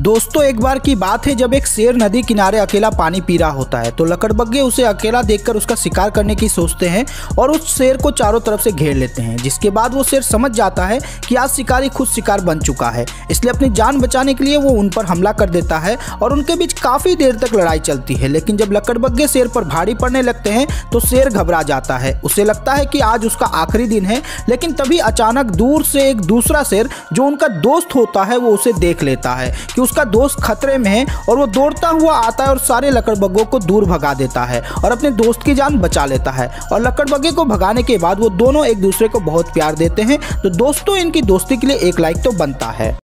दोस्तों, एक बार की बात है, जब एक शेर नदी किनारे अकेला पानी पी रहा होता है तो लकड़बग्गे उसे अकेला देखकर उसका शिकार करने की सोचते हैं और उस शेर को चारों तरफ़ से घेर लेते हैं। जिसके बाद वो शेर समझ जाता है कि आज शिकारी खुद शिकार बन चुका है, इसलिए अपनी जान बचाने के लिए वो उन पर हमला कर देता है और उनके बीच काफ़ी देर तक लड़ाई चलती है। लेकिन जब लकड़बग्गे शेर पर भारी पड़ने लगते हैं तो शेर घबरा जाता है। उसे लगता है कि आज उसका आखिरी दिन है, लेकिन तभी अचानक दूर से एक दूसरा शेर, जो उनका दोस्त होता है, वो उसे देख लेता है कि उसका दोस्त खतरे में है और वो दौड़ता हुआ आता है और सारे लकड़बग्गों को दूर भगा देता है और अपने दोस्त की जान बचा लेता है और लकड़बग्गे को भगाने के बाद वो दोनों एक दूसरे को बहुत प्यार देते हैं। तो दोस्तों, इनकी दोस्ती के लिए एक लाइक तो बनता है।